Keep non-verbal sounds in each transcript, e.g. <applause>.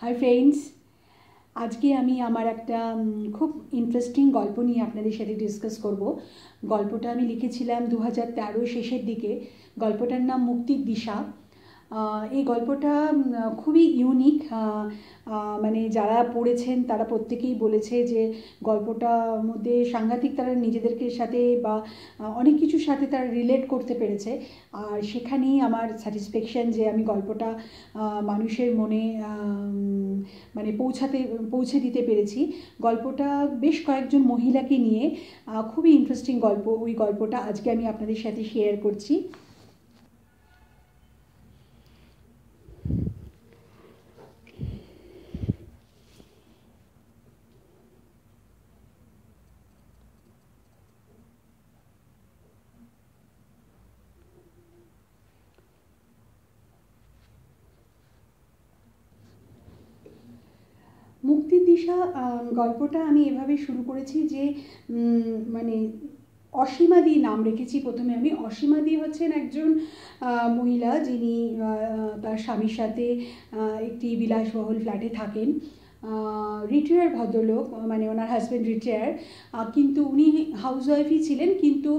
Hi friends আজকে আমি আমার একটা খুব ইন্টারেস্টিং গল্প নিয়ে আপনাদের সাথে ডিসকাস করব। গল্পটা আমি লিখেছিলাম দু হাজার তেরো শেষের দিকে। গল্পটার নাম মুক্তির দিশা। এই গল্পটা খুবই ইউনিক মানে যারা পড়েছেন তারা প্রত্যেকেই বলেছে যে গল্পটার মধ্যে সাংঘাতিক তারা নিজেদেরকে সাথে বা অনেক কিছুর সাথে তারা রিলেট করতে পেরেছে। আর সেখানেই আমার স্যাটিসফ্যাকশান যে আমি গল্পটা মানুষের মনে মানে পৌঁছাতে, পৌঁছে দিতে পেরেছি। গল্পটা বেশ কয়েকজন মহিলাকে নিয়ে খুবই ইন্টারেস্টিং গল্প। ওই গল্পটা আজকে আমি আপনাদের সাথে শেয়ার করছি। মুক্তির দিশা গল্পটা আমি এভাবে শুরু করেছি যে মানে অসীমাদি নাম রেখেছি প্রথমে। আমি অসীমাদি হচ্ছেন একজন মহিলা যিনি তার স্বামীর সাথে একটি বিলাসবহুল ফ্ল্যাটে থাকেন। রিটায়ার ভদ্রলোক মানে ওনার হাজব্যান্ড রিটায়ার কিন্তু উনি হাউস ওয়াইফই ছিলেন, কিন্তু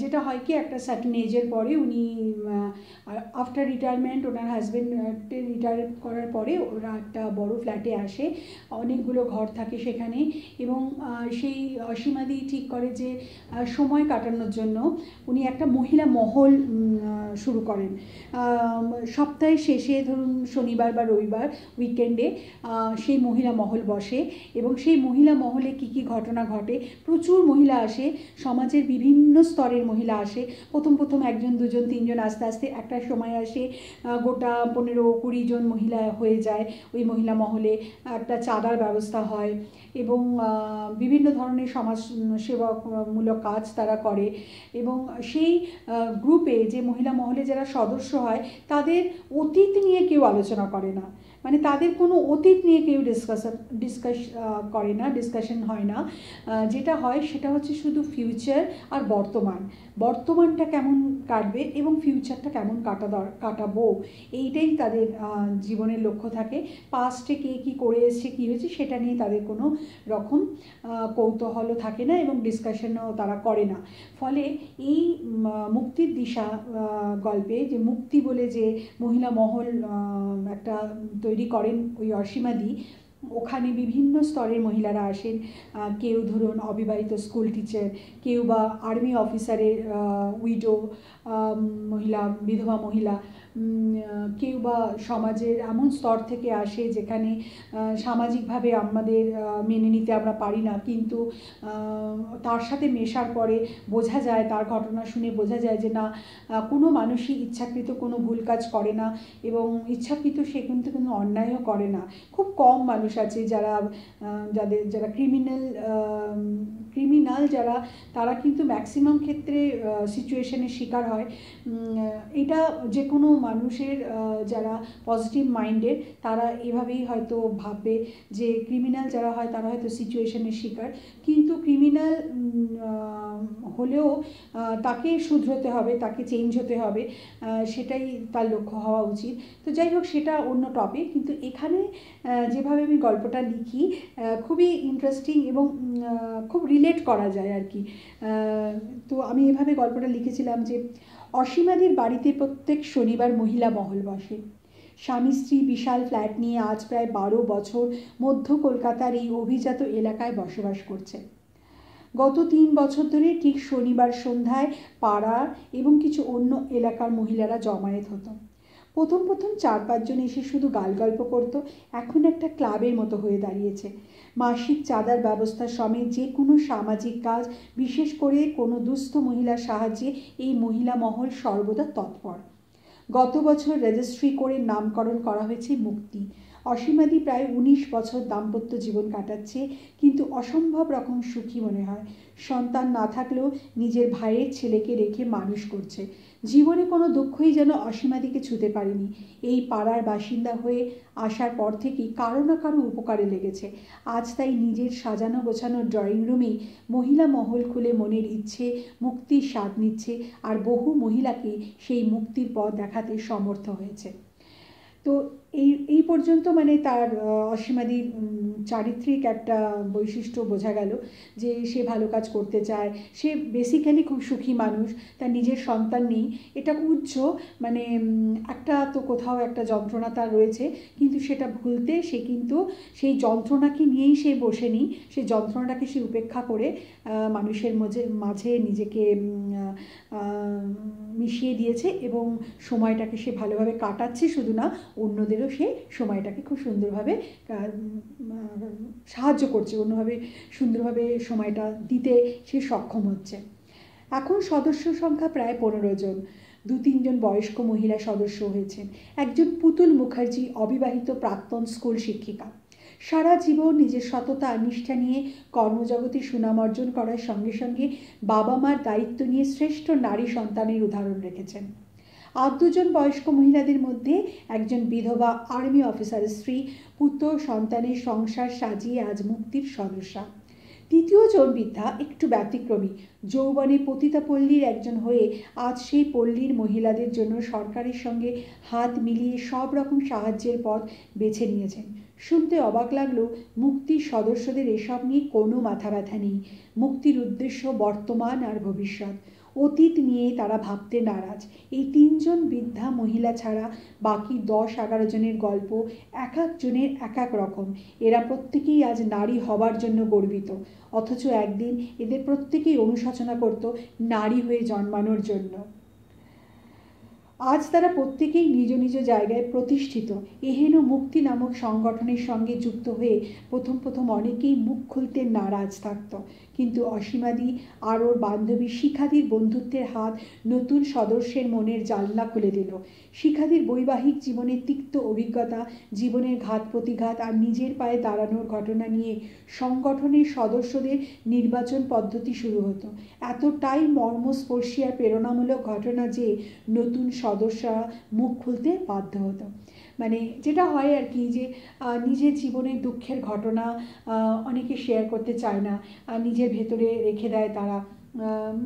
যেটা হয় কি, একটা সার্টেন এজের পরে উনি আফটার রিটায়ারমেন্ট ওনার হাজব্যান্ড রিটায়ার করার পরে ওরা একটা বড় ফ্ল্যাটে আসে, অনেকগুলো ঘর থাকে সেখানে এবং সেই অসীমাদি ঠিক করে যে সময় কাটানোর জন্য উনি একটা মহিলা মহল শুরু করেন। সপ্তাহের শেষে ধরুন শনিবার বা রবিবার উইকেন্ডে সেই মহিলা মহল বসে এবং সেই মহিলা মহলে কি কি ঘটনা ঘটে? প্রচুর মহিলা আসে, সমাজের বিভিন্ন স্তরের মহিলা আসে। প্রথম প্রথম একজন, দুজন, তিনজন আস্তে আস্তে একটা সময় আসে গোটা পনেরো কুড়ি জন মহিলা হয়ে যায় ওই মহিলা মহলে। একটা চাঁদার ব্যবস্থা হয় এবং বিভিন্ন ধরনের সমাজ সেবামূলক কাজ তারা করে এবং সেই গ্রুপে যে মহিলা মহলে যারা সদস্য হয় তাদের অতীত নিয়ে কেউ আলোচনা করে না। মানে তাদের কোনো অতীত নিয়ে কেউ ডিসকাশন ডিসকাস করে না, ডিসকাশন হয় না। যেটা হয় সেটা হচ্ছে শুধু ফিউচার আর বর্তমান। বর্তমানটা কেমন কাটবে এবং ফিউচারটা কেমন কাটা দর, কাটাবো? এইটাই তাদের জীবনের লক্ষ্য থাকে। পাস্টে কে কী করে এসছে কী হয়েছে সেটা নিয়ে তাদের কোনো রকম কৌতূহলও থাকে না এবং ডিসকাশনও তারা করে না। ফলে এই মুক্তির দিশা গল্পে যে মুক্তি বলে যে মহিলা মহল একটা তৈরি করেন ওই অসীমাদি ওখানে বিভিন্ন স্তরের মহিলারা আসেন। কেউ ধরুন অবিবাহিত স্কুল টিচার কেউ বা আর্মি অফিসারের উইডো মহিলা, বিধবা মহিলা কেউ বা সমাজের এমন স্তর থেকে আসে যেখানে সামাজিকভাবে আমাদের মেনে নিতে আমরা পারি না। কিন্তু তার সাথে মেশার পরে বোঝা যায়, তার ঘটনা শুনে বোঝা যায় যে না কোনো মানুষই ইচ্ছাকৃত কোনো ভুল কাজ করে না এবং ইচ্ছাকৃত সে কিন্তু কোনো অন্যায়ও করে না। খুব কম মানুষ আছে যারা যাদের, যারা ক্রিমিনাল ক্রিমিনাল যারা, তারা কিন্তু ম্যাক্সিমাম ক্ষেত্রে সিচুয়েশনের শিকার হয়। এটা যে কোনো মানুষের যারা পজিটিভ মাইন্ডের তারা এভাবেই হয়তো ভাববে যে ক্রিমিনাল যারা হয়, তারা হয়তো সিচুয়েশনের শিকার। কিন্তু ক্রিমিনাল হলেও তাকে শুধরোতে হবে, তাকে চেঞ্জ হতে হবে সেটাই তার লক্ষ্য হওয়া উচিত। তো যাই হোক, সেটা অন্য টপিক কিন্তু এখানে যেভাবে আমি গল্পটা লিখি খুবই ইন্টারেস্টিং এবং খুব রিলেট করা যায় আর কি। তো আমি এভাবে গল্পটা লিখেছিলাম যে অসীমাদির বাড়িতে প্রত্যেক শনিবার মহিলা মহল বসে। স্বামী স্ত্রী বিশাল ফ্ল্যাট নিয়ে আজ প্রায় বারো বছর মধ্য কলকাতার এই অভিজাত এলাকায় বসবাস করছে। গত তিন বছর ধরে ঠিক শনিবার সন্ধ্যায় পাড়া এবং কিছু অন্য এলাকার মহিলারা জমায়েত হতো। প্রথম প্রথম চার পাঁচজন এসে শুধু গাল গল্প করতো, এখন একটা ক্লাবের মতো হয়ে দাঁড়িয়েছে। মাসিক চাঁদার ব্যবস্থা সমেত যে কোনো সামাজিক কাজ, বিশেষ করে কোনো দুস্থ মহিলার সাহায্যে এই মহিলা মহল সর্বদা তৎপর। গত বছর রেজিস্ট্রি করে নামকরণ করা হয়েছে মুক্তি। অসীমাদি প্রায় উনিশ বছর দাম্পত্য জীবন কাটাচ্ছে, কিন্তু অসম্ভব রকম সুখী মনে হয়। সন্তান না থাকলেও নিজের ভাইয়ের ছেলেকে রেখে মানুষ করছে। জীবনে কোনো দুঃখই যেন অসীমাদিকে ছুতে পারেনি। এই পাড়ার বাসিন্দা হয়ে আসার পর থেকেই কারও না কারও উপকারে লেগেছে। আজ তাই নিজের সাজানো গোছানো ড্রয়িং রুমেই মহিলা মহল খুলে মনের ইচ্ছে, মুক্তির স্বাদ নিচ্ছে আর বহু মহিলাকে সেই মুক্তির পথ দেখাতে সমর্থ হয়েছে। পর্যন্ত মানে তার অসীমাদির চারিত্রিক একটা বৈশিষ্ট্য বোঝা গেল যে সে ভালো কাজ করতে চায়। সে বেসিক্যালি খুব সুখী মানুষ, তার নিজের সন্তান নেই। এটা উচ্চ মানে একটা তো কোথাও একটা যন্ত্রণা তার রয়েছে, কিন্তু সেটা ভুলতে সে কিন্তু সেই যন্ত্রণাকে নিয়েই সে বসেনি সেই যন্ত্রণাটাকে সে উপেক্ষা করে মানুষের মাঝে মাঝে নিজেকে মিশিয়ে দিয়েছে এবং সময়টাকে সে ভালোভাবে কাটাচ্ছে শুধু না, অন্যদেরও সে সময়টাকে খুব সুন্দরভাবে সাহায্য করছে, অন্যভাবে সুন্দরভাবে সময়টা দিতে সে সক্ষম হচ্ছে। এখন সদস্য সংখ্যা প্রায় পনেরো জন। দু তিনজন বয়স্ক মহিলা সদস্য হয়েছেন। একজন পুতুল মুখার্জি অবিবাহিত প্রাক্তন স্কুল শিক্ষিকা। সারা জীবন নিজের সততা, নিষ্ঠা নিয়ে কর্মজগতে সুনাম অর্জন করার সঙ্গে সঙ্গে বাবা মার দায়িত্ব নিয়ে শ্রেষ্ঠ নারী সন্তানের উদাহরণ রেখেছেন। আর দুজন বয়স্ক মহিলাদের মধ্যে একজন বিধবা আর্মি অফিসারের স্ত্রী, পুত্র সন্তানের সংসার সাজিয়ে আজ মুক্তির সদস্যা। তৃতীয় জন বৃদ্ধা একটু ব্যতিক্রমী, যৌবনে পতিতা পল্লীর একজন হয়ে আজ সেই পল্লীর মহিলাদের জন্য সরকারের সঙ্গে হাত মিলিয়ে সব রকম সাহায্যের পথ বেছে নিয়েছেন। শুনতে অবাক লাগল মুক্তির সদস্যদের এসব নিয়ে কোনো মাথা ব্যথা নেই। মুক্তির উদ্দেশ্য বর্তমান আর ভবিষ্যৎ। অতীত নিয়ে তারা ভাবতে নারাজ। এই তিনজন বৃদ্ধা মহিলা ছাড়া বাকি দশ এগারো জনের গল্প এক একজনের এক এক রকম। এরা প্রত্যেকেই আজ নারী হবার জন্য গর্বিত। অথচ একদিন এদের প্রত্যেকেই অনুশোচনা করত নারী হয়ে জন্মানোর জন্য। আজ তারা প্রত্যেকেই নিজ নিজ জায়গায় প্রতিষ্ঠিত। এহেন মুক্তি নামক সংগঠনের সঙ্গে যুক্ত হয়ে প্রথম প্রথম অনেকেই মুখ খুলতে নারাজ থাকত। কিন্তু অসীমাদি আর ওর বান্ধবী শিখাদির বন্ধুত্বের হাত নতুন সদস্যের মনের জানলা খুলে দিল। শিখাদির বৈবাহিক জীবনের তিক্ত অভিজ্ঞতা, জীবনের ঘাত প্রতিঘাত আর নিজের পায়ে দাঁড়ানোর ঘটনা নিয়ে সংগঠনের সদস্যদের নির্বাচন পদ্ধতি শুরু হতো। এতটাই মর্মস্পর্শী আর প্রেরণামূলক ঘটনা যে নতুন সদস্যরা মুখ খুলতে বাধ্য হতো। মানে যেটা হয় আর কি যে নিজের জীবনের দুঃখের ঘটনা অনেকে শেয়ার করতে চায় না নিজের ভেতরে রেখে দেয় তারা।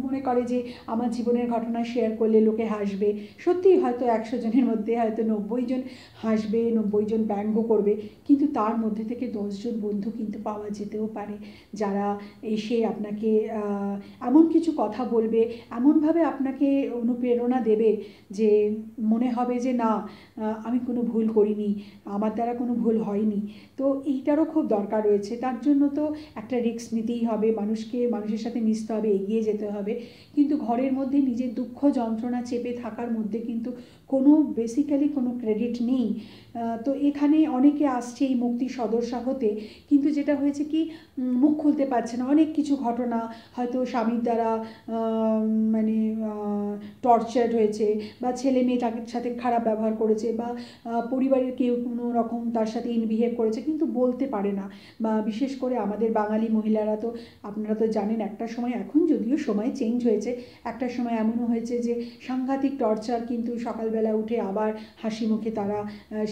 মনে করে যে আমার জীবনের ঘটনা শেয়ার করলে লোকে হাসবে। সত্যিই হয়তো একশো জনের মধ্যে হয়তো নব্বই জন হাসবে, নব্বই জন ব্যঙ্গ করবে, কিন্তু তার মধ্যে থেকে দশজন বন্ধু কিন্তু পাওয়া যেতেও পারে। যারা এসে আপনাকে এমন কিছু কথা বলবে, এমনভাবে আপনাকে অনুপ্রেরণা দেবে যে মনে হবে যে না আমি কোনো ভুল করিনি, আমার দ্বারা কোনো ভুল হয়নি। তো এইটারও খুব দরকার রয়েছে। তার জন্য তো একটা রিস্ক নিতেই হবে। মানুষকে, মানুষের সাথে মিশতে হবে, এগিয়ে যেতে হবে। কিন্তু ঘরের মধ্যে নিজের দুঃখ যন্ত্রণা চেপে থাকার মধ্যে কিন্তু কোনো বেসিক্যালি কোনো ক্রেডিট নেই। তো এখানে অনেকে আসছে এই মুক্তি সদস্যা হতে। কিন্তু যেটা হয়েছে কি মুখ খুলতে পারছে না। অনেক কিছু ঘটনা, হয়তো স্বামীর দ্বারা মানে টর্চার্ড হয়েছে বা ছেলে মেয়ে তাকে সাথে খারাপ ব্যবহার করেছে বা পরিবারের কেউ কোনো রকম তার সাথে ইনবিহেভ করেছে। কিন্তু বলতে পারে না। বা বিশেষ করে আমাদের বাঙালি মহিলারা তো, আপনারা তো জানেন একটা সময় এখন যদিও সময় চেঞ্জ হয়েছে, একটা সময় এমনও হয়েছে যে সাংঘাতিক টর্চার কিন্তু সকালবেলা উঠে আবার হাসি মুখে তারা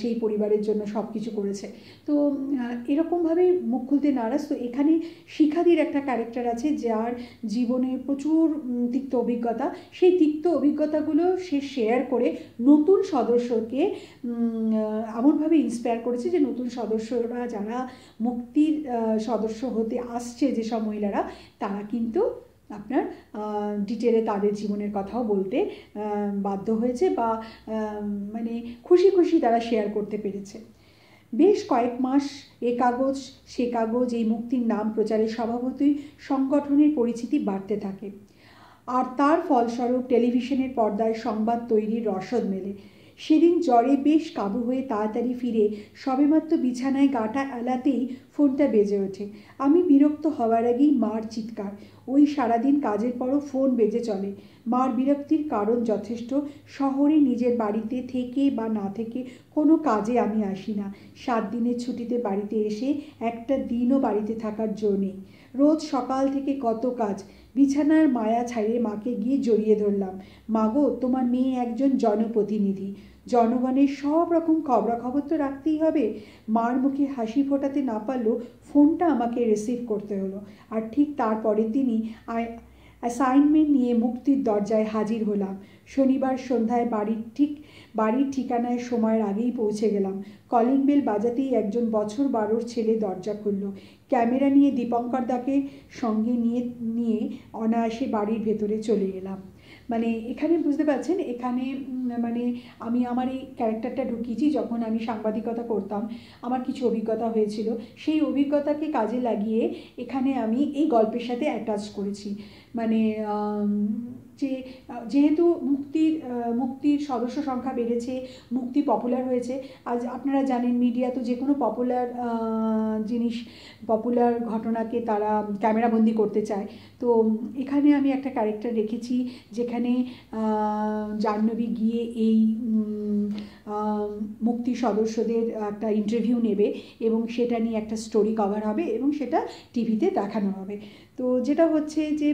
সেই পরিবারের জন্য সব কিছু করেছে। তো এরকমভাবেই মুখ খুলতে নারাজ। তো এখানে শিখাদির একটা ক্যারেক্টার আছে যার জীবনে প্রচুর তিক্ত অভিজ্ঞতা। সেই তিক্ত অভিজ্ঞতাগুলো সে শেয়ার করে নতুন সদস্যকে এমনভাবে ইন্সপায়ার করেছে যে নতুন সদস্যরা যারা মুক্তির সদস্য হতে আসছে যেসব মহিলারা, তারা কিন্তু আপনার ডিটেলে তাদের জীবনের কথাও বলতে বাধ্য হয়েছে বা মানে খুশি খুশি তারা শেয়ার করতে পেরেছে। বেশ কয়েক মাস এ কাগজ, সে কাগজ, এই মুক্তির নাম প্রচারে স্বভাবতই সংগঠনের পরিচিতি বাড়তে থাকে। আর তার ফলস্বরূপ টেলিভিশনের পর্দায় সংবাদ তৈরির রসদ মেলে। সেদিন জ্বরে বেশ কাবু হয়ে তাড়াতাড়ি ফিরে সবেমাত্র বিছানায় গাটা এলাতেই ফোনটা বেজে ওঠে। আমি বিরক্ত হওয়ার আগেই মার চিৎকার। ওই সারাদিন কাজের পরও ফোন বেজে চলে। মার বিরক্তির কারণ যথেষ্ট। শহরে নিজের বাড়িতে থেকে বা না থেকে কোনো কাজে আমি আসি না। সাত দিনের ছুটিতে বাড়িতে এসে একটা দিনও বাড়িতে থাকার জো নেই। রোজ সকাল থেকে কত কাজ বিছানার মায়া ছাড়িয়ে মাকে গিয়ে জড়িয়ে ধরলাম। মাগো, তোমার মেয়ে একজন জনপ্রতিনিধি। জনগণের সব রকম খবরাখবর তো রাখতেই হবে। মার মুখে হাসি ফোটাতে না পারলেও ফোনটা আমাকে রিসিভ করতে হলো। আর ঠিক তারপরের দিনই অ্যাসাইনমেন্ট নিয়ে মুক্তির দরজায় হাজির হলাম। শনিবার সন্ধ্যায় বাড়ির ঠিক বাড়ির ঠিকানায় সময়ের আগেই পৌঁছে গেলাম। কলিং বেল বাজাতেই একজন বছর বারোর ছেলে দরজা খুলল। ক্যামেরা নিয়ে দীপঙ্কর দাকে সঙ্গে নিয়ে নিয়ে অনায়াসে বাড়ির ভেতরে চলে এলাম। মানে এখানে বুঝতে পারছেন? এখানে মানে আমি আমার এই ক্যারেক্টারটা ঢুকিয়েছি যখন আমি সাংবাদিকতা করতাম। আমার কিছু অভিজ্ঞতা হয়েছিল। সেই অভিজ্ঞতাকে কাজে লাগিয়ে এখানে আমি এই গল্পের সাথে অ্যাটাচ করেছি। মানে যে যেহেতু মুক্তির মুক্তির সদস্য সংখ্যা বেড়েছে, মুক্তি পপুলার হয়েছে, আজ আপনারা জানেন মিডিয়া তো যে কোনো পপুলার জিনিস পপুলার ঘটনাকে তারা ক্যামেরাবন্দি করতে চায়। তো এখানে আমি একটা ক্যারেক্টার রেখেছি যেখানে জাহ্নবী গিয়ে এই মুক্তি সদস্যদের একটা ইন্টারভিউ নেবে এবং সেটা নিয়ে একটা স্টোরি কভার হবে এবং সেটা টিভিতে দেখানো হবে। তো যেটা হচ্ছে যে,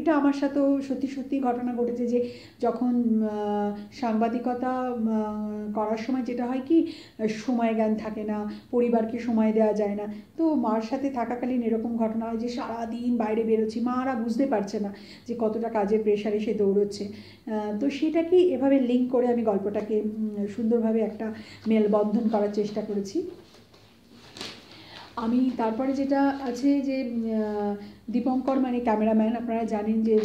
এটা আমার সাথেও সত্যি সত্যি ঘটনা ঘটেছে যে যখন সাংবাদিকতা করার সময় যেটা হয় কি, সময় জ্ঞান থাকে না, পরিবারকে সময় দেওয়া যায় না। তো মার সাথে থাকাকালীন এরকম ঘটনা হয় যে সারাদিন বাইরে বেরোচ্ছি, মারা বুঝতে পারছে না যে কতটা কাজের প্রেশারে সে দৌড়চ্ছে। তো সেটাকেই এভাবে লিঙ্ক করে আমি গল্পটাকে সুন্দরভাবে একটা মেলবন্ধন করার চেষ্টা করেছি। আমি তারপরে যেটা আছে যে দীপঙ্কর মানে ক্যামেরাম্যান, আপনারা জানেন যে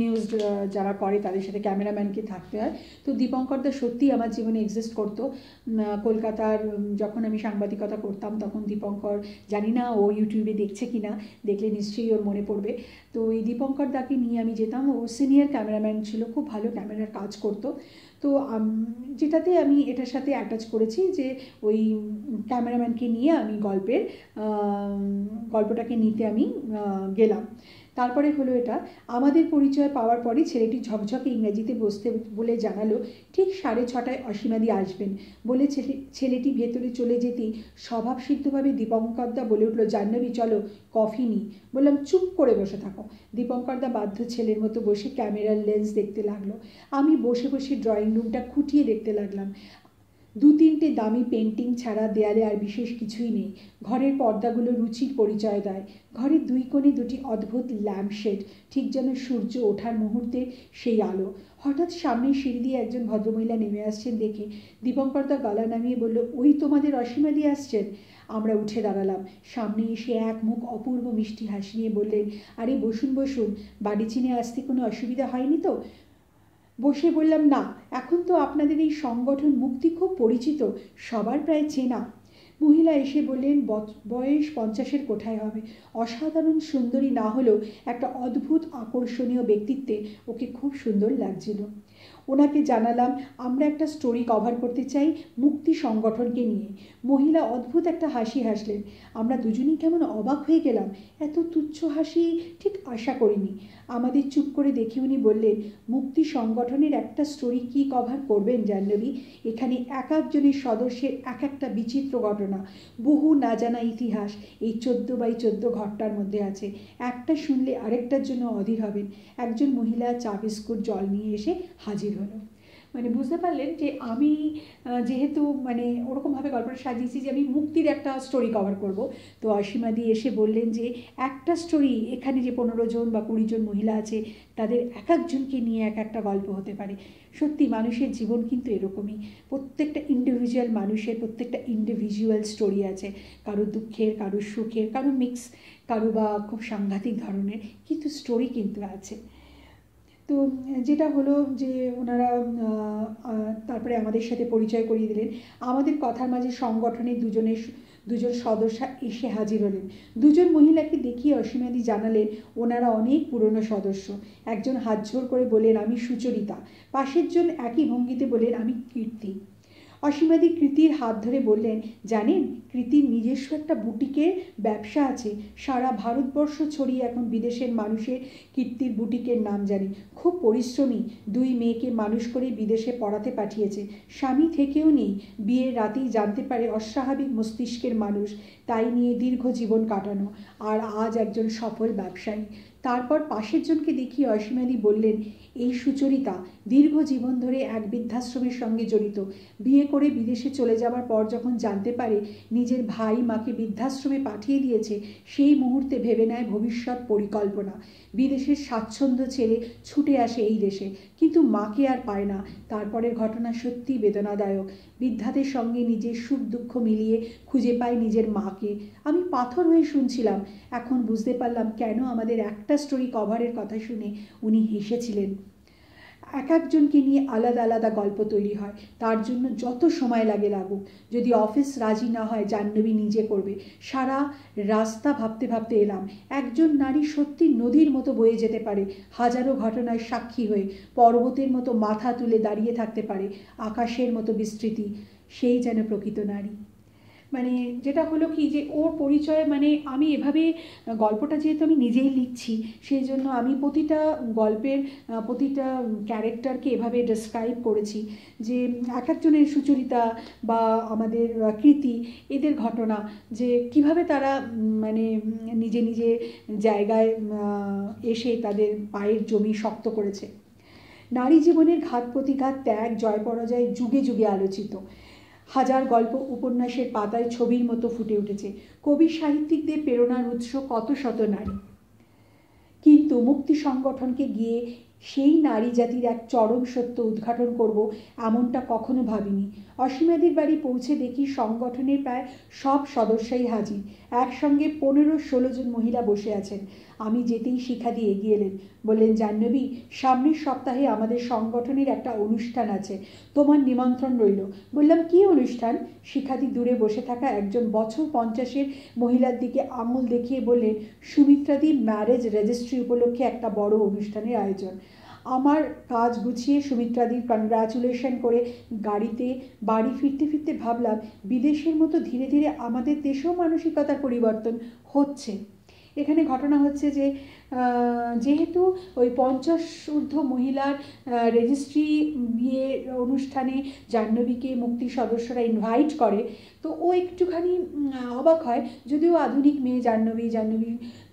নিউজ যারা করে তাদের সাথে ক্যামেরাম্যানকে থাকতে হয়। তো দীপঙ্করদা সত্যিই আমার জীবনে এক্সিস্ট করতো। কলকাতার যখন আমি সাংবাদিকতা করতাম তখন দীপঙ্কর, জানি না ও ইউটিউবে দেখছে কি না দেখলে নিশ্চয়ই ওর মনে পড়বে। তো এই দীপঙ্কর দাকে নিয়ে আমি যেতাম। ও সিনিয়র ক্যামেরাম্যান ছিল, খুব ভালো ক্যামেরার কাজ করতো। তো যেটাতে আমি এটার সাথে অ্যাটাচ করেছি যে ওই ক্যামেরাম্যানকে নিয়ে আমি গল্পের গল্পটাকে নিতে আমি গেলাম। তারপরে হলো এটা, আমাদের পরিচয় পাওয়ার পরে ছেলেটি ঝকঝকে ইংরেজিতে বসতে বলে জানালো, ঠিক সাড়ে ছটায় অসীমাদি আসবেন। বলে ছেলে, ছেলেটি ভেতরে চলে যেতেই স্বভাবসিদ্ধভাবে দীপঙ্করদা বলে উঠল, জাহ্নবী, চলো, কফি নিই। বললাম, চুপ করে বসে থাকো। দীপঙ্করদা বাধ্য ছেলের মতো বসে ক্যামেরার লেন্স দেখতে লাগল। আমি বসে বসে ড্রয়িং রুমটা খুঁটিয়ে দেখতে লাগলাম। দু তিনটে দামি পেন্টিং ছাড়া দেয়ালে আর বিশেষ কিছুই নেই। ঘরের পর্দাগুলো রুচির পরিচয় দেয়। ঘরের দুই কোণে দুটি অদ্ভুত ল্যাম্পশেড ঠিক যেন সূর্য ওঠার মুহূর্তে সেই আলো। হঠাৎ সামনে সিঁড়ি দিয়ে একজন ভদ্রমহিলা নেমে আসছেন দেখে দীপঙ্করদা গলা নামিয়ে বলল, ওই তোমাদের অসীমা দিয়ে আসছেন? আমরা উঠে দাঁড়ালাম। সামনে এসে এক মুখ অপূর্ব মিষ্টি হাসি নিয়ে বললেন, আরে বসুন বসুন, বাড়ি চিনে আসতে কোনো অসুবিধা হয়নি তো? বসে বললাম, না, এখন তো আপনাদের এই সংগঠন মুক্তি খুব পরিচিত, সবার প্রায় চেনা। মহিলা এসে বললেন বয়স পঞ্চাশের কোঠায় হবে। অসাধারণ সুন্দরী না হলেও একটা অদ্ভুত আকর্ষণীয় ব্যক্তিত্বে ওকে খুব সুন্দর লাগছিল। ওনাকে জানালাম, আমরা একটা স্টোরি কভার করতে চাই মুক্তি সংগঠনকে নিয়ে। মহিলা অদ্ভুত একটা হাসি হাসলেন। আমরা দুজনেই কেমন অবাক হয়ে গেলাম। এত তুচ্ছ হাসি, ঠিক আশা করিনি। আমাদের চুপ করে দেখে উনি বললেন, মুক্তি সংগঠনের একটা স্টোরি কি কভার করবেন জাহ্নবী? এখানে এক একজনের সদস্যের এক একটা বিচিত্র ঘটনা, বহু না জানা ইতিহাস, এই চোদ্দ বাই চোদ্দ ঘরটার মধ্যে আছে। একটা শুনলে আরেকটার জন্য অধীর হবেন। একজন মহিলা চা বিস্কুট জল নিয়ে এসে হাজির হলো। মানে বুঝতে পারলেন যে আমি যেহেতু মানে ওরকমভাবে গল্পটা সাজিয়েছি যে আমি মুক্তির একটা স্টোরি কভার করব, তো অসীমাদি এসে বললেন যে একটা স্টোরি এখানে যে পনেরো জন বা কুড়ি জন মহিলা আছে, তাদের এক একজনকে নিয়ে এক একটা গল্প হতে পারে। সত্যি মানুষের জীবন কিন্তু এরকমই। প্রত্যেকটা ইন্ডিভিজুয়াল মানুষের প্রত্যেকটা ইন্ডিভিজুয়াল স্টোরি আছে। কারও দুঃখের, কারও সুখের, কারও মিক্স কারও বা খুব সাংঘাতিক ধরনের, কিন্তু স্টোরি কিন্তু আছে। তো, যেটা হলো যে ওনারা তারপরে আমাদের সাথে পরিচয় করিয়ে দিলেন। আমাদের কথার মাঝে সংগঠনের দুজনের, দুজন সদস্য এসে হাজির হলেন। দুজন মহিলাকে দেখিয়ে অসীমাদি জানালেন, ওনারা অনেক পুরনো সদস্য। একজন হাত জোর করে বলেন আমি সুচরিতা। পাশের জন একই ভঙ্গিতে বলেন আমি কীর্তি। অসীমাদি কৃতির হাত ধরে বললেন, জানেন, কৃতির নিজস্ব একটা বুটিকের ব্যবসা আছে। সারা ভারতবর্ষ ছড়িয়ে এখন বিদেশের মানুষের কীর্তির বুটিকের নাম জানে। খুব পরিশ্রমী দুই মেয়েকে মানুষ করে বিদেশে পড়াতে পাঠিয়েছে। স্বামী থেকেও নেই, বিয়ের রাতেই জানতে পারে অস্বাভাবিক মস্তিষ্কের মানুষ। তাই নিয়ে দীর্ঘ জীবন কাটানো। আর আজ একজন সফল ব্যবসায়ী। তারপর পাশের জনকে দেখিয়ে অসীমাদি বললেন, এই সুচরিতা দীর্ঘ জীবন ধরে এক বৃদ্ধাশ্রমের সঙ্গে জড়িত। বিয়ে করে বিদেশে চলে যাওয়ার পর যখন জানতে পারে নিজের ভাই মাকে বৃদ্ধাশ্রমে পাঠিয়ে দিয়েছে, সেই মুহূর্তে ভেবে নেয় ভবিষ্যৎ পরিকল্পনা। বিদেশের স্বাচ্ছন্দ্য ছেড়ে ছুটে আসে এই দেশে। কিন্তু মাকে আর পায় না। তারপরের ঘটনা সত্যি বেদনাদায়ক। বৃদ্ধাদের সঙ্গে নিজের সুখ দুঃখ মিলিয়ে খুঁজে পায় নিজের মাকে। আমি পাথর হয়ে শুনছিলাম। এখন বুঝতে পারলাম কেন আমাদের একটা স্টোরি কভারের কথা শুনে উনি হেসেছিলেন। এক একজনকে নিয়ে আলাদা আলাদা গল্প তৈরি হয়। তার জন্য যত সময় লাগে লাগুক। যদি অফিস রাজি না হয়, জাহ্নবী নিজে করবে। সারা রাস্তা ভাবতে ভাবতে এলাম, একজন নারী সত্যি নদীর মতো বয়ে যেতে পারে, হাজারো ঘটনায় সাক্ষী হয়ে, পর্বতের মতো মাথা তুলে দাঁড়িয়ে থাকতে পারে, আকাশের মতো বিস্তৃতি, সেই যেন প্রকৃত নারী। মানে যেটা হলো কি যে ওর পরিচয় মানে আমি এভাবে, গল্পটা যেহেতু আমি নিজেই লিখছি সেই জন্য আমি প্রতিটা গল্পের প্রতিটা ক্যারেক্টারকে এভাবে ডেসক্রাইব করেছি যে এক একজনের সুচরিতা বা আমাদের কৃতি, এদের ঘটনা, যে কীভাবে তারা মানে নিজে নিজে জায়গায় এসে তাদের পায়ের জমি শক্ত করেছে। নারী জীবনের ঘাত প্রতিঘাত, ত্যাগ, জয় পরাজয় যুগে যুগে আলোচিত। হাজার গল্প উপন্যাসের পাতায় ছবির মতো ফুটে উঠেছে। কবি সাহিত্যিকদের প্রেরণার উৎস কত শত নারী। কিন্তু মুক্তি সংগঠনকে গিয়ে সেই নারী জাতির এক চরম সত্য উদ্ঘাটন করব এমনটা কখনো ভাবিনি। অসীমাদির বাড়ি পৌঁছে দেখি সংগঠনের প্রায় সব সদস্যই হাজির। একসঙ্গে পনেরো ষোলো জন মহিলা বসে আছেন। আমি যেতেই শিখা দিয়ে এগিয়ে এলেন। বললেন, জাহ্নবী, সামনের সপ্তাহে আমাদের সংগঠনের একটা অনুষ্ঠান আছে। তোমার নিমন্ত্রণ রইল। বললাম, কি অনুষ্ঠান? শিখাদি দূরে বসে থাকা একজন বছর পঞ্চাশের মহিলার দিকে আঙুল দেখিয়ে বললেন, সুমিত্রাদি ম্যারেজ রেজিস্ট্রি উপলক্ষে একটা বড় অনুষ্ঠানের আয়োজন। আমার কাজ গুছিয়ে সুমিত্রাদির কনগ্রাচুলেশন করে গাড়িতে বাড়ি ফিরতে ফিরতে ভাবলাম বিদেশের মতো ধীরে ধীরে আমাদের দেশেও মানসিকতার পরিবর্তন হচ্ছে। এখানে ঘটনা হচ্ছে যে যেহেতু ওই পঞ্চাশ ঊর্ধ্ব মহিলার রেজিস্ট্রি বিয়ে অনুষ্ঠানে জাহ্নবীকে মুক্তির সদস্যরা ইনভাইট করে, তো ও একটুখানি অবাক হয়। যদিও আধুনিক মেয়ে জাহ্নবী জাহ্নবী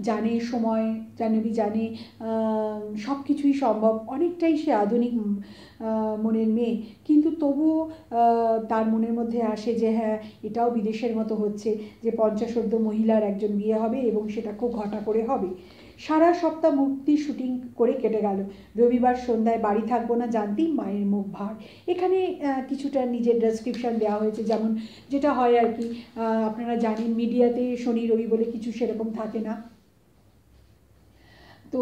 জানে সময়, জাহ্নবী জানে সব কিছুই সম্ভব, অনেকটাই সে আধুনিক মনের মেয়ে। কিন্তু তবুও তার মনের মধ্যে আসে যে হ্যাঁ এটাও বিদেশের মতো হচ্ছে যে পঞ্চাশোর্ধ মহিলার একজন বিয়ে হবে এবং সেটা খুব ঘটা করে হবে। সারা সপ্তাহ মূর্তি শুটিং করে কেটে গেল। রবিবার সন্ধ্যায় বাড়ি থাকব না জানতেই মায়ের মুখ ভার। এখানে কিছুটা নিজের ডেসক্রিপশান দেওয়া হয়েছে, যেমন যেটা হয় আর কি আপনারা জানেন, মিডিয়াতে শনি রবি বলে কিছু সেরকম থাকে না। তো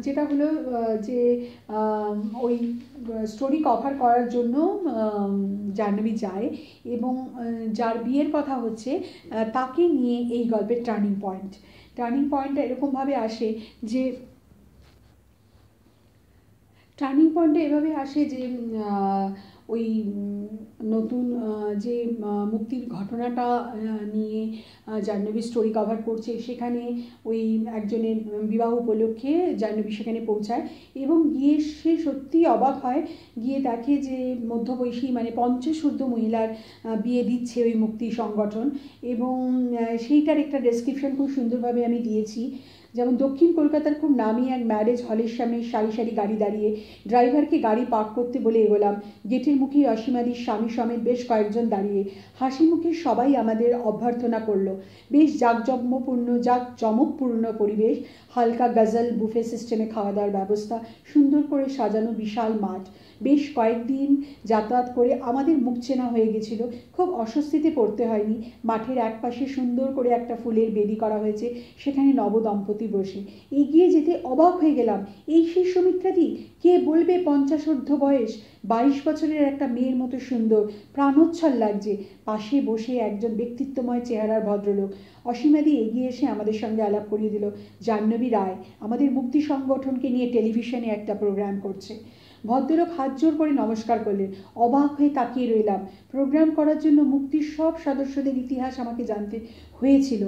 যেটা হলো যে ওই স্টোরি কভার করার জন্য জাহ্নবী যায় এবং যার বিয়ের কথা হচ্ছে তাকে নিয়ে এই গল্পের টার্নিং পয়েন্ট টার্নিং পয়েন্টটা এরকমভাবে আসে যে টার্নিং পয়েন্টটা এভাবে আসে যে ওই নতুন যে মুক্তির ঘটনাটা নিয়ে জাহ্নবী স্টোরি কভার করছে, সেখানে ওই একজনের বিবাহ উপলক্ষে জাহ্নবী সেখানে পৌঁছায় এবং গিয়ে সে সত্যি অবাক হয়। গিয়ে দেখে যে, মধ্যবয়সী মানে পঞ্চাশ ঊর্ধ্ব মহিলার বিয়ে দিচ্ছে ওই মুক্তি সংগঠন এবং সেইটার একটা ডেসক্রিপশন খুব সুন্দরভাবে আমি দিয়েছি। যেমন দক্ষিণ কলকাতার খুব নামি এক ম্যারেজ হলের সামনে সারি সারি গাড়ি দাঁড়িয়ে ড্রাইভারকে গাড়ি পার্ক করতে বলে এগোলাম। গেটের মুখে অসীমাদির স্বামী সমেত বেশ কয়েকজন দাঁড়িয়ে হাসি মুখে সবাই আমাদের অভ্যর্থনা করল। বেশ জাঁকজমপূর্ণ জাক চমকপূর্ণ পরিবেশ, হালকা গজল বুফে সিস্টেমে খাওয়া দাওয়ার ব্যবস্থা, সুন্দর করে সাজানো বিশাল মাঠ। বেশ কয়েকদিন যাতায়াত করে আমাদের মুখ চেনা হয়ে গেছিল। খুব অস্বস্তিতে পড়তে হয়নি। মাঠের এক পাশে সুন্দর করে একটা ফুলের বেদি করা হয়েছে, সেখানে নবদম্পতি বসে। এগিয়ে যেতে অবাক হয়ে গেলাম। এই সেই সুমিত্রাদি? কে বলবে পঞ্চাশোর্ধ বয়স? বাইশ বছরের একটা মেয়ের মতো সুন্দর, প্রাণোচ্ছল লাগছে। পাশে বসে একজন ব্যক্তিত্বময় চেহারার ভদ্রলোক। অসীমাদি এগিয়ে এসে আমাদের সঙ্গে আলাপ করিয়ে দিল, জাহ্নবী রায়, আমাদের মুক্তি সংগঠনকে নিয়ে টেলিভিশনে একটা প্রোগ্রাম করছে। ভদ্রলোক হাত জোর করে নমস্কার করলেন। অবাক হয়ে তাকিয়ে রইলাম। প্রোগ্রাম করার জন্য মুক্তির সব সদস্যদের ইতিহাস আমাকে জানতে হয়েছিল।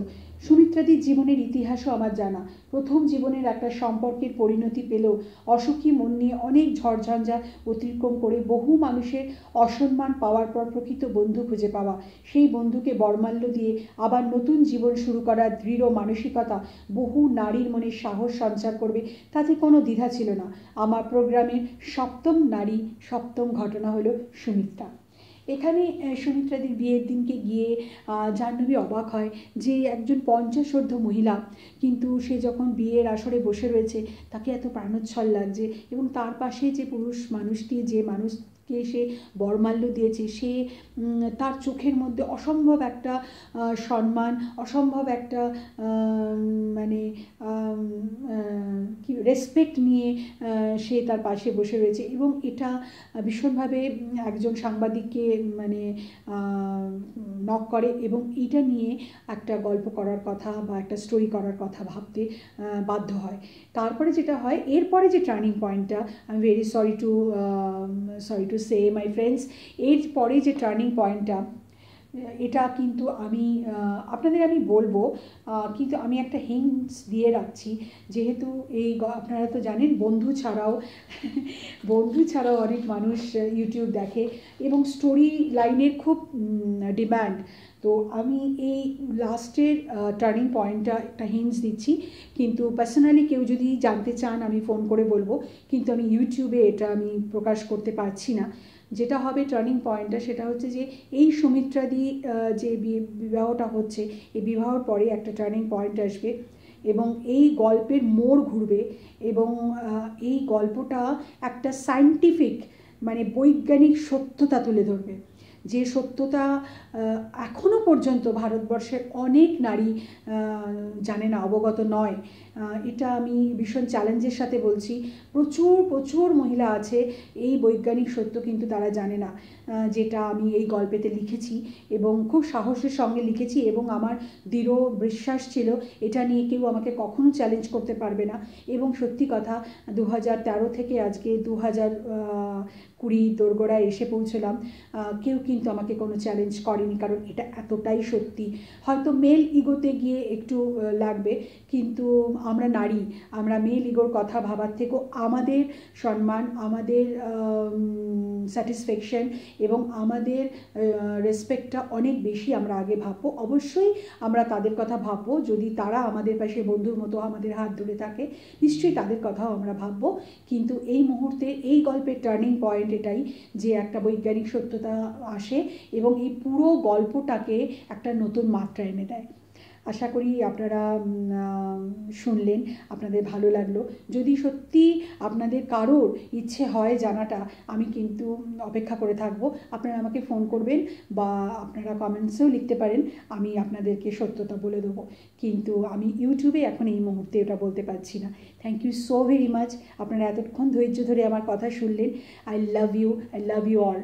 সুমিত্রাদির জীবনের ইতিহাসও আমার জানা। প্রথম জীবনের একটা সম্পর্কের পরিণতি পেলেও অসুখী মন নিয়ে অনেক ঝড়ঝঞ্ঝা অতিক্রম করে বহু মানুষের অসম্মান পাওয়ার পর প্রকৃত বন্ধু খুঁজে পাওয়া। সেই বন্ধুকে বর্মাল্য দিয়ে আবার নতুন জীবন শুরু করার দৃঢ় মানসিকতা বহু নারীর মনে সাহস সঞ্চার করবে, তাতে কোনো দ্বিধা ছিল না। আমার প্রোগ্রামের সপ্তম নারী সপ্তম ঘটনা হলো সুমিত্রা। এখানে সুমিত্রাদির বিয়ের দিনকে গিয়ে জাহ্নবী অবাক হয় যে একজন পঞ্চাশোর্ধ মহিলা কিন্তু সে যখন বিয়ের আসরে বসে রয়েছে, তাকে এত প্রাণোচ্ছল লাগছে এবং তার পাশে যে পুরুষ মানুষটি, যে মানুষ কে সে বরমাল্য দিয়েছে, সে তার চোখের মধ্যে অসম্ভব একটা সম্মান, অসম্ভব একটা মানে কি রেসপেক্ট নিয়ে সে তার পাশে বসে রয়েছে এবং এটা ভীষণভাবে একজন সাংবাদিককে মানে নক করে এবং এটা নিয়ে একটা গল্প করার কথা বা একটা স্টোরি করার কথা ভাবতে বাধ্য হয়। তারপরে যেটা হয়, এরপরে যে টার্নিং পয়েন্টটা I am very sorry to sorry to say my friends এর পরে যে টার্নিং পয়েন্টটা এটা কিন্তু আমি আপনাদের আমি বলব কিন্তু আমি একটা হিংস দিয়ে রাখছি। যেহেতু এই আপনারা তো জানেন, বন্ধু ছাড়াও <laughs> বন্ধু ছাড়াও অনেক মানুষ ইউটিউব দেখে এবং স্টোরি লাইনের খুব ডিম্যান্ড তো আমি এই লাস্টের টার্নিং পয়েন্টটা একটা হিন্স দিচ্ছি। কিন্তু পার্সোনালি কেউ যদি জানতে চান, আমি ফোন করে বলব। কিন্তু আমি ইউটিউবে এটা আমি প্রকাশ করতে পারছি না। যেটা হবে টার্নিং পয়েন্টটা সেটা হচ্ছে যে, এই সুমিত্রাদি যে বিবাহটা হচ্ছে, এই বিবাহর পরে একটা টার্নিং পয়েন্ট আসবে এবং এই গল্পের মোড় ঘুরবে এবং এই গল্পটা একটা সাইন্টিফিক মানে বৈজ্ঞানিক সত্যতা তুলে ধরবে। যে সত্যতা এখনও পর্যন্ত ভারতবর্ষের অনেক নারী জানে না, অবগত নয়। এটা আমি ভীষণ চ্যালেঞ্জের সাথে বলছি। প্রচুর প্রচুর মহিলা আছে, এই বৈজ্ঞানিক সত্য কিন্তু তারা জানে না যেটা আমি এই গল্পেতে লিখেছি এবং খুব সাহসের সঙ্গে লিখেছি এবং আমার দৃঢ় বিশ্বাস ছিল, এটা নিয়ে কেউ আমাকে কখনো চ্যালেঞ্জ করতে পারবে না। এবং সত্যি কথা দু হাজার তেরো থেকে আজকে দু হাজার কুড়ি দোরগোড়ায় এসে পৌঁছলাম কেউ কিন্তু আমাকে কোনো চ্যালেঞ্জ করেনি, কারণ এটা এতটাই সত্যি। হয়তো মেল ইগোতে গিয়ে একটু লাগবে, কিন্তু আমরা নারী, আমরা মেল ইগোর কথা ভাবার থেকেও আমাদের সম্মান, আমাদের স্যাটিসফ্যাকশন এবং আমাদের রেসপেক্টটা অনেক বেশি আমরা আগে ভাববো। অবশ্যই আমরা তাদের কথা ভাববো, যদি তারা আমাদের পাশে বন্ধুর মতো আমাদের হাত ধরে থাকে, নিশ্চয়ই তাদের কথাও আমরা ভাববো। কিন্তু এই মুহূর্তে এই গল্পের টার্নিং পয়েন্ট এটাই যে একটা বৈজ্ঞানিক সত্যতা আসে এবং এই পুরো গল্পটাকে একটা নতুন মাত্রা এনে দেয়। আশা করি আপনারা শুনলেন, আপনাদের ভালো লাগল। যদি সত্যি আপনাদের কারোর ইচ্ছে হয় জানাটা, আমি কিন্তু অপেক্ষা করে থাকব। আপনারা আমাকে ফোন করবেন বা আপনারা কমেন্টসেও লিখতে পারেন, আমি আপনাদেরকে সত্যতা বলে দেবো। কিন্তু আমি ইউটিউবে এখন এই মুহূর্তে ওটা বলতে পারছি না। Thank you so very much আপনারা এতক্ষণ ধৈর্য ধরে আমার কথা শুনলেন। I love you I love you all